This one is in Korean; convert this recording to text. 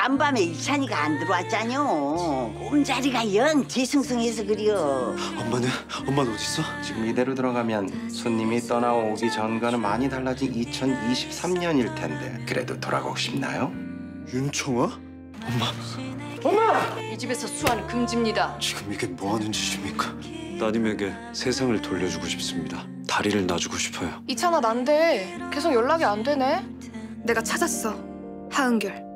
간밤에 일찬이가 안 들어왔잖여. 꿈자리가 영 뒤숭숭해서 그려. 엄마는 엄마는 어디 있어? 지금 이대로 들어가면 손님이 떠나오기 전과는 많이 달라진 2023년일 텐데 그래도 돌아가고 싶나요? 윤청아? 엄마. 엄마! 이 집에서 수화는 금지입니다. 지금 이게 뭐 하는 짓입니까? 따님에게 세상을 돌려주고 싶습니다. 다리를 놔주고 싶어요. 이찬아 난데 계속 연락이 안 되네. 내가 찾았어. 하은결.